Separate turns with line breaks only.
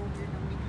soldier and